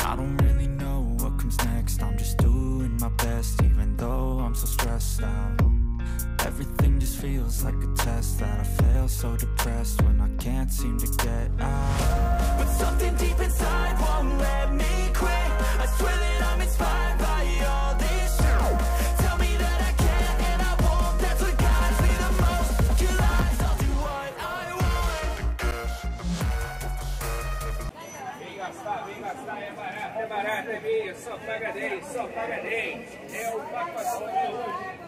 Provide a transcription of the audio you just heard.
I don't really know what comes next. I'm just doing my best even though I'm so stressed out. Everything just feels like a test that I fail so depressed when I can't seem to get out something deep inside won't let me quit. I swear that I'm inspired by all this. Tell me that I can and I won't. That's what guides me the most. I'll do what I want. Só paga 10, só paga 10. É o pacote.